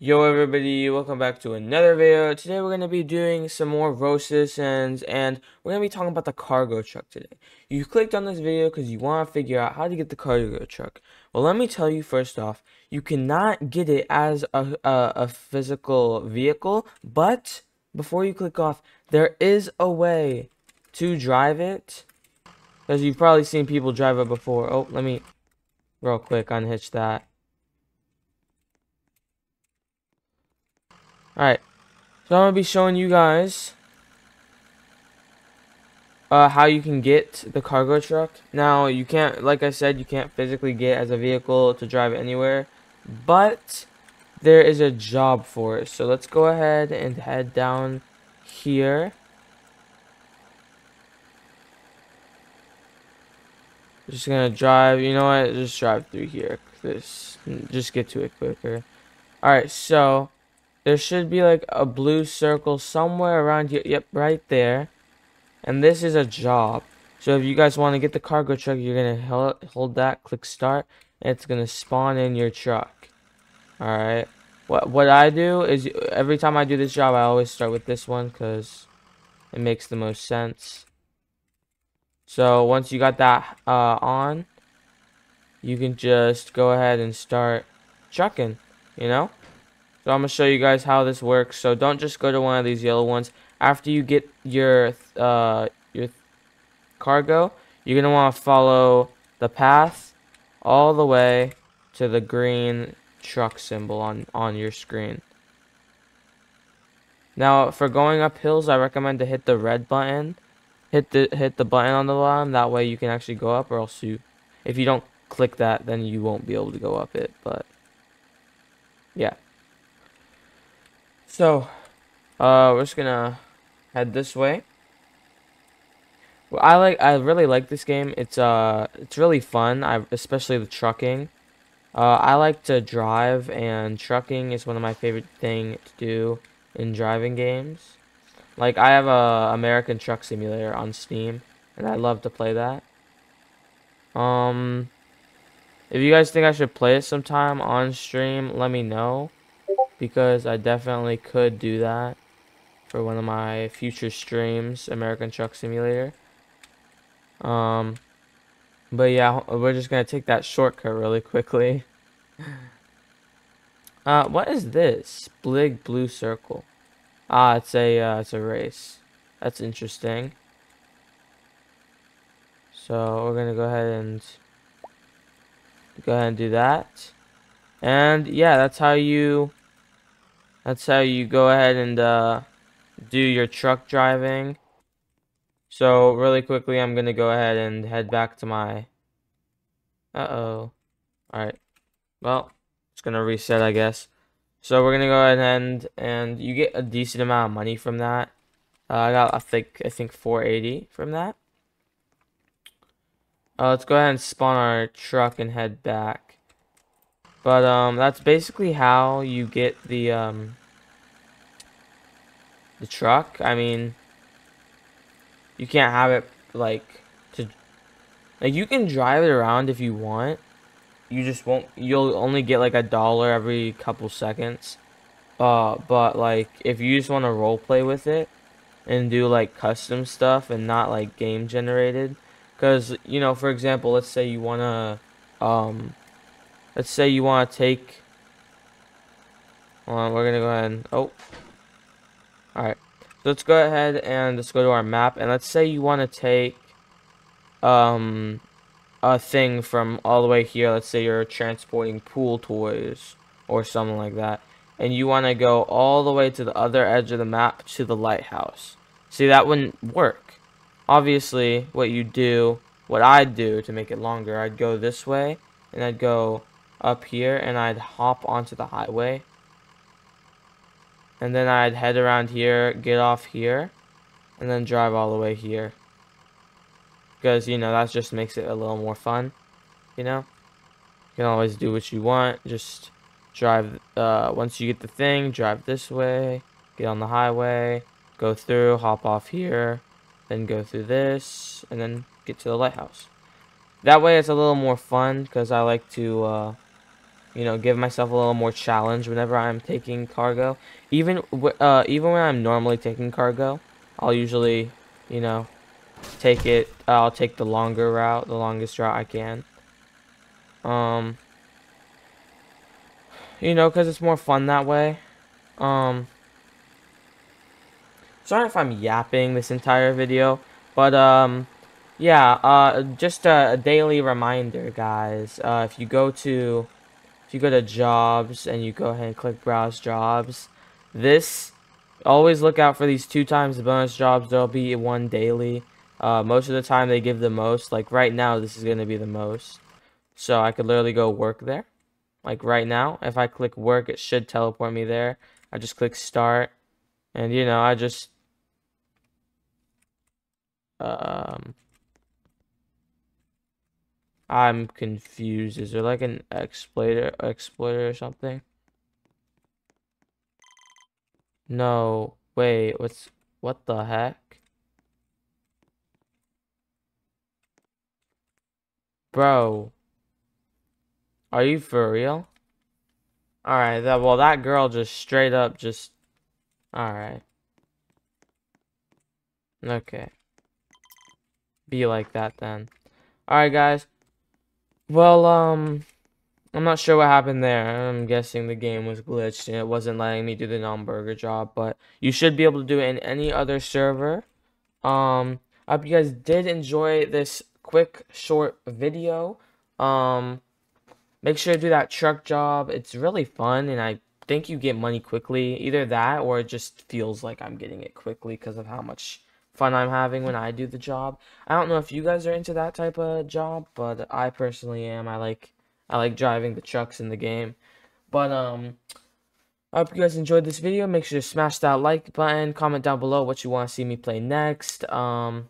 Yo everybody, welcome back to another video. Today we're going to be doing some more RoCitizens and we're going to be talking about the cargo truck today. You clicked on this video because you want to figure out how to get the cargo truck. Well let me tell you first off, you cannot get it as a, a, a physical vehicle, but before you click off, there is a way to drive it. Because you've probably seen people drive it before. Oh, let me real quick unhitch that. Alright, so I'm going to be showing you guys uh, how you can get the cargo truck. Now, you can't, like I said, you can't physically get as a vehicle to drive anywhere, but there is a job for it. So let's go ahead and head down here. Just gonna drive, you know what, just drive through here. This, just get to it quicker. Alright, so there should be like a blue circle somewhere around here. Yep, right there. And this is a job. So if you guys want to get the cargo truck, you're going to hold that, click start, and it's going to spawn in your truck. Alright. What, what I do is every time I do this job, I always start with this one because it makes the most sense. So once you got that uh, on, you can just go ahead and start trucking, you know? So I'm going to show you guys how this works. So don't just go to one of these yellow ones. After you get your uh, your cargo, you're going to want to follow the path all the way to the green truck symbol on, on your screen. Now, for going up hills, I recommend to hit the red button. Hit the hit the button on the bottom. That way you can actually go up, or else you, if you don't click that, then you won't be able to go up it. But yeah. So, uh, we're just gonna head this way. Well, I like, I really like this game. It's uh, it's really fun. I especially the trucking. Uh, I like to drive, and trucking is one of my favorite thing to do in driving games. Like I have a American Truck Simulator on Steam, and I love to play that. Um, if you guys think I should play it sometime on stream, let me know because I definitely could do that for one of my future streams, American Truck Simulator. Um, but yeah, we're just gonna take that shortcut really quickly. Uh, what is this? Big blue circle. Ah, it's a uh, it's a race. That's interesting. So we're gonna go ahead and go ahead and do that. And yeah, that's how you that's how you go ahead and uh, do your truck driving. So really quickly, I'm going to go ahead and head back to my... Uh-oh. Alright. Well, it's going to reset, I guess. So we're going to go ahead and, and you get a decent amount of money from that. Uh, I got, I think, I think 480 from that. Uh, let's go ahead and spawn our truck and head back. But um, that's basically how you get the um, the truck. I mean, you can't have it like to like you can drive it around if you want. You just won't. You'll only get like a dollar every couple seconds. Uh, but like if you just want to role play with it and do like custom stuff and not like game generated, because you know, for example, let's say you wanna um Let's say you want to take... Hold on, we're going to go ahead and... Oh. Alright. So let's go ahead and let's go to our map. And let's say you want to take um, a thing from all the way here. Let's say you're transporting pool toys or something like that. And you want to go all the way to the other edge of the map to the lighthouse. See, that wouldn't work. Obviously, what you do, what I'd do to make it longer, I'd go this way. And I'd go up here and I'd hop onto the highway. And then I'd head around here, get off here, and then drive all the way here. Because, you know, that just makes it a little more fun, you know? You can always do what you want, just drive, uh, once you get the thing, drive this way, get on the highway, go through, hop off here, then go through this, and then get to the lighthouse. That way it's a little more fun, because I like to, uh, you know, give myself a little more challenge whenever I'm taking cargo. Even uh, even when I'm normally taking cargo, I'll usually, you know, take it. Uh, I'll take the longer route, the longest route I can. Um, you know, because it's more fun that way. Um, sorry if I'm yapping this entire video, but um, yeah, uh, just a, a daily reminder, guys. Uh, if you go to if you go to jobs and you go ahead and click browse jobs, this, always look out for these two times the bonus jobs. There'll be one daily. Uh, most of the time they give the most. Like right now, this is going to be the most. So I could literally go work there. Like right now, if I click work, it should teleport me there. I just click start. And you know, I just... Um... I'm confused. Is there like an exploiter exploiter or something? No. Wait, what's what the heck? Bro. Are you for real? Alright, that well that girl just straight up just Alright. Okay. Be like that then. Alright guys. Well, um, I'm not sure what happened there. I'm guessing the game was glitched and it wasn't letting me do the non-burger job, but you should be able to do it in any other server. Um, I hope you guys did enjoy this quick, short video. Um, make sure to do that truck job. It's really fun, and I think you get money quickly. Either that, or it just feels like I'm getting it quickly because of how much fun I'm having when I do the job. I don't know if you guys are into that type of job, but I personally am. I like I like driving the trucks in the game. But um I hope you guys enjoyed this video. Make sure to smash that like button, comment down below what you want to see me play next. Um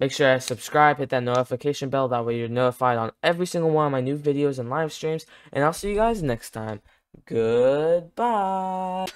Make sure to subscribe, hit that notification bell, that way you're notified on every single one of my new videos and live streams. And I'll see you guys next time. Goodbye.